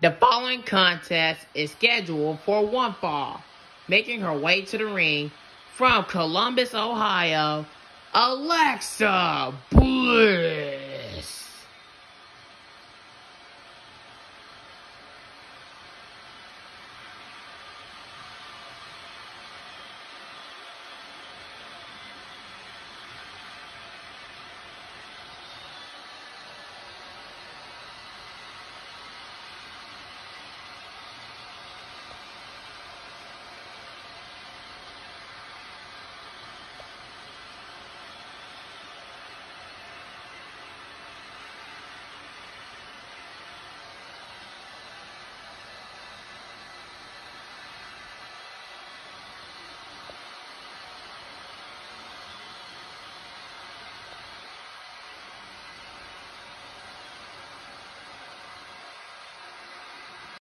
The following contest is scheduled for one fall. Making her way to the ring from Columbus, Ohio, Alexa Bliss.